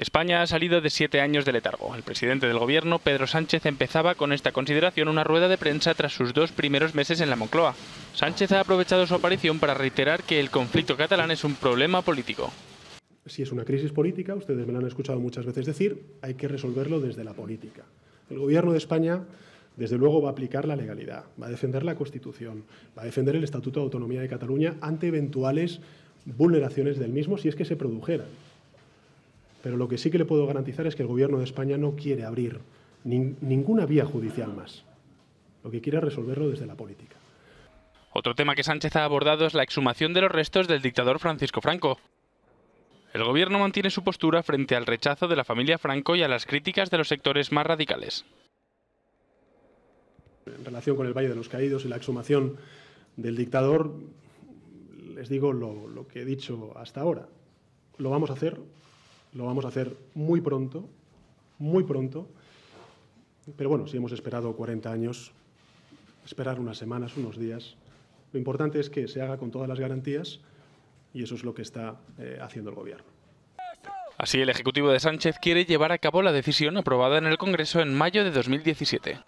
España ha salido de siete años de letargo. El presidente del gobierno, Pedro Sánchez, empezaba con esta consideración una rueda de prensa tras sus dos primeros meses en la Moncloa. Sánchez ha aprovechado su aparición para reiterar que el conflicto catalán es un problema político. Si es una crisis política, ustedes me lo han escuchado muchas veces decir, hay que resolverlo desde la política. El gobierno de España desde luego va a aplicar la legalidad, va a defender la Constitución, va a defender el Estatuto de Autonomía de Cataluña ante eventuales vulneraciones del mismo si es que se produjeran. Pero lo que sí que le puedo garantizar es que el Gobierno de España no quiere abrir ninguna vía judicial más. Lo que quiere es resolverlo desde la política. Otro tema que Sánchez ha abordado es la exhumación de los restos del dictador Francisco Franco. El gobierno mantiene su postura frente al rechazo de la familia Franco y a las críticas de los sectores más radicales. En relación con el Valle de los Caídos y la exhumación del dictador, les digo lo, lo que he dicho hasta ahora. Lo vamos a hacer lo vamos a hacer muy pronto, muy pronto. Pero bueno, si hemos esperado 40 años, esperar unas semanas, unos días, lo importante es que se haga con todas las garantías y eso es lo que está eh, haciendo el Gobierno. Así, el Ejecutivo de Sánchez quiere llevar a cabo la decisión aprobada en el Congreso en mayo de 2017.